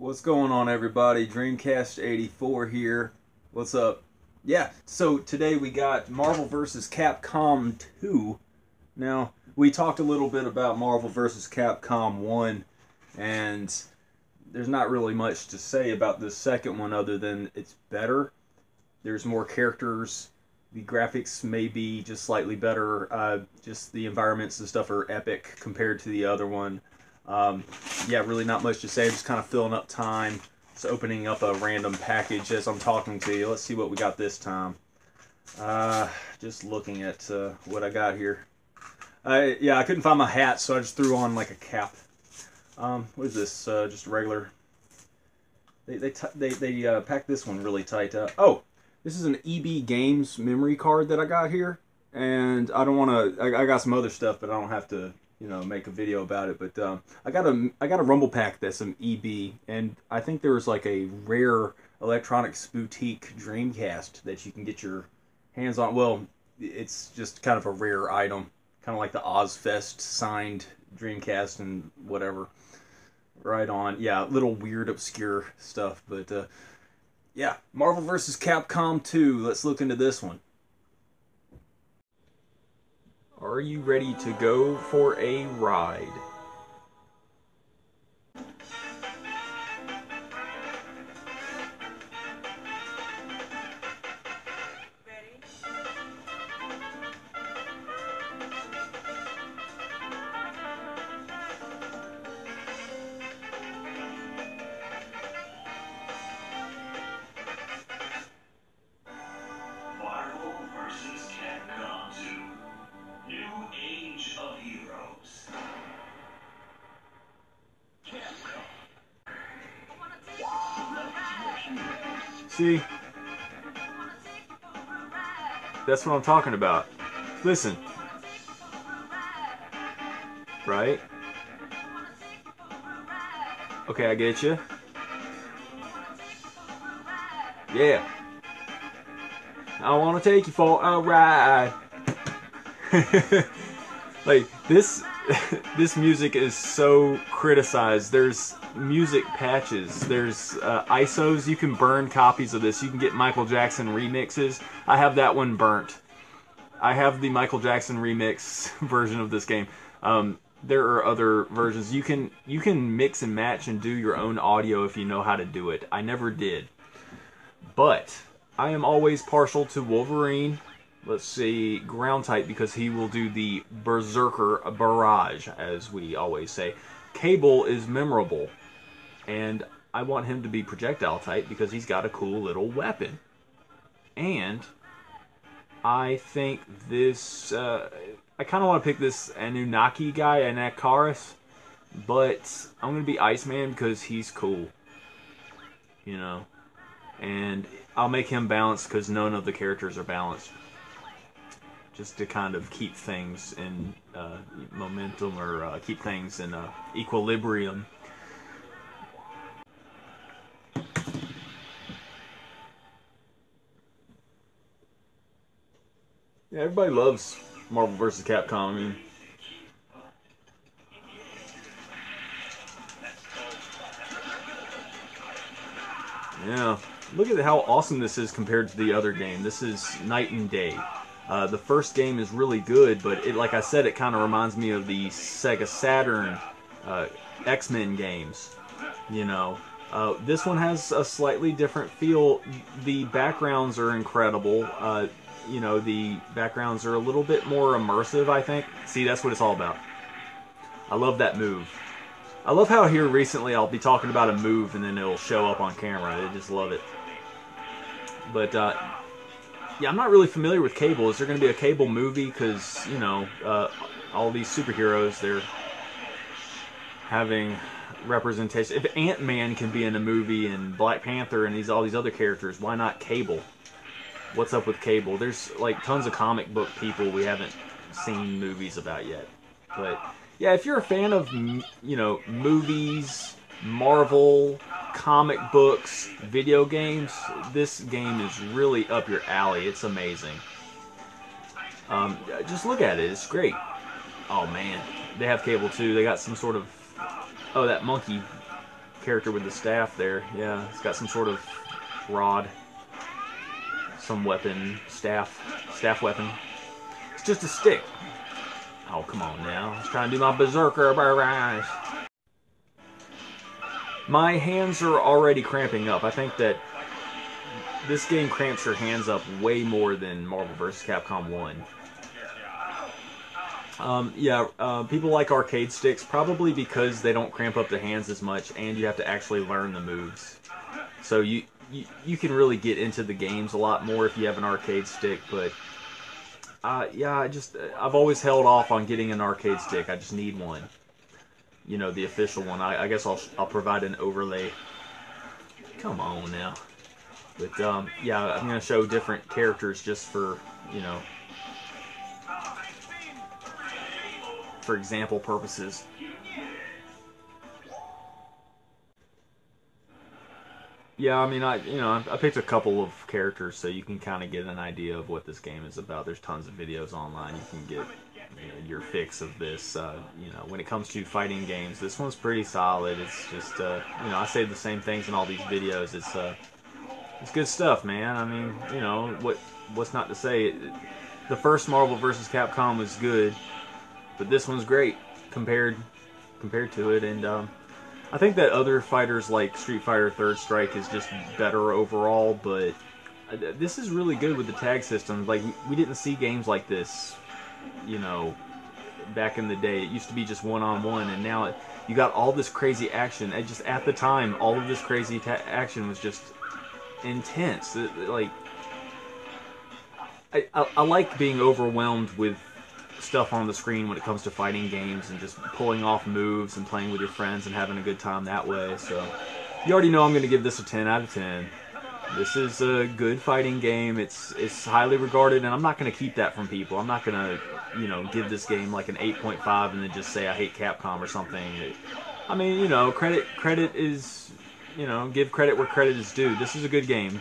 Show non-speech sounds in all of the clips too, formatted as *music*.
What's going on, everybody? Dreamcast 84 here. What's up? Yeah, so today we got Marvel vs. Capcom 2. Now, we talked a little bit about Marvel vs. Capcom 1, and there's not really much to say about the second one other than it's better. There's more characters. The graphics may be just slightly better. Uh, just the environments and stuff are epic compared to the other one. Um, yeah, really not much to say. Just kind of filling up time. Just opening up a random package as I'm talking to you. Let's see what we got this time. Uh, just looking at uh, what I got here. I, yeah, I couldn't find my hat, so I just threw on like a cap. Um, what is this? Uh, just regular. They they they they uh, packed this one really tight. Uh, oh, this is an EB Games memory card that I got here, and I don't want to. I, I got some other stuff, but I don't have to you know make a video about it. But um, I got a I got a rumble pack that's an EB, and I think there was like a rare electronics boutique Dreamcast that you can get your hands on. Well, it's just kind of a rare item, kind of like the Ozzfest signed Dreamcast and whatever. Right on, yeah, little weird obscure stuff, but uh, yeah, Marvel vs. Capcom 2. Let's look into this one. Are you ready to go for a ride? See? That's what I'm talking about. Listen. Right? Okay, I get you. Yeah. I want to take you for a ride. *laughs* like this *laughs* this music is so criticized. There's music patches. There's uh, ISOs. You can burn copies of this. You can get Michael Jackson remixes. I have that one burnt. I have the Michael Jackson remix *laughs* version of this game. Um, there are other versions. You can you can mix and match and do your own audio if you know how to do it. I never did. But I am always partial to Wolverine. Let's see, ground type because he will do the berserker barrage, as we always say. Cable is memorable, and I want him to be projectile type because he's got a cool little weapon. And I think this, uh, I kind of want to pick this Anunnaki guy, Anakaris, but I'm going to be Iceman because he's cool. You know? and I'll make him balanced because none of the characters are balanced. Just to kind of keep things in uh, momentum or uh, keep things in uh, equilibrium. Yeah, everybody loves Marvel vs. Capcom. I mean, Yeah. Look at how awesome this is compared to the other game. This is night and day. Uh, the first game is really good, but it, like I said, it kind of reminds me of the Sega Saturn uh, X-Men games. You know, uh, this one has a slightly different feel. The backgrounds are incredible. Uh, you know, the backgrounds are a little bit more immersive. I think. See, that's what it's all about. I love that move. I love how here recently I'll be talking about a move and then it'll show up on camera. I just love it. But uh, yeah, I'm not really familiar with Cable. Is there going to be a Cable movie? Because you know, uh, all these superheroes they're having representation. If Ant Man can be in a movie and Black Panther and these all these other characters, why not Cable? What's up with Cable? There's like tons of comic book people we haven't seen movies about yet. But yeah, if you're a fan of you know movies, Marvel, comic books, video games, this game is really up your alley. It's amazing. Um, just look at it; it's great. Oh man, they have cable too. They got some sort of oh that monkey character with the staff there. Yeah, it's got some sort of rod, some weapon, staff, staff weapon. It's just a stick. Oh, come on now. I was trying to do my berserker. My hands are already cramping up. I think that this game cramps your hands up way more than Marvel vs. Capcom 1. Um, yeah, uh, people like arcade sticks probably because they don't cramp up the hands as much, and you have to actually learn the moves. So you, you you can really get into the games a lot more if you have an arcade stick. But uh, yeah, I just I've always held off on getting an arcade stick. I just need one. You know, the official one. I, I guess I'll I'll provide an overlay. Come on now. But um, yeah, I'm gonna show different characters just for you know for example purposes. Yeah, I mean, I you know I picked a couple of characters so you can kind of get an idea of what this game is about. There's tons of videos online. You can get your fix of this. Uh, you know, when it comes to fighting games, this one's pretty solid. It's just uh, you know I say the same things in all these videos. It's uh, it's good stuff, man. I mean, you know what what's not to say. it The first Marvel vs. Capcom was good but this one's great compared compared to it. And um, I think that other fighters like Street Fighter Third Strike is just better overall. But uh, this is really good with the tag system. Like we didn't see games like this, you know, back in the day. It used to be just one on one, and now it, you got all this crazy action. And just at the time, all of this crazy action was just intense. It, like I, I, I like being overwhelmed with stuff on the screen when it comes to fighting games and just pulling off moves and playing with your friends and having a good time that way. So you already know I'm going to give this a 10 out of 10. This is a good fighting game. It's it's highly regarded, and I'm not going to keep that from people. I'm not going to, you know, give this game like an 8.5 and then just say I hate Capcom or something. I mean, you know, credit credit is, you know, give credit where credit is due. This is a good game.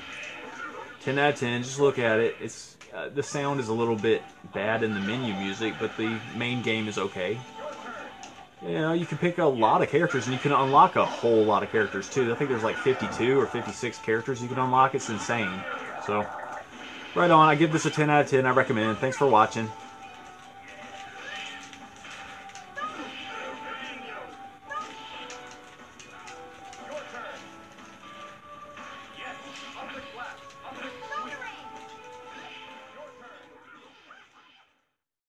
10 out of 10. Just look at it. It's uh, the sound is a little bit bad in the menu music, but the main game is okay. You know, you can pick a lot of characters, and you can unlock a whole lot of characters, too. I think there's like 52 or 56 characters you can unlock. It's insane. So, right on. I give this a 10 out of 10. I recommend. Thanks for watching.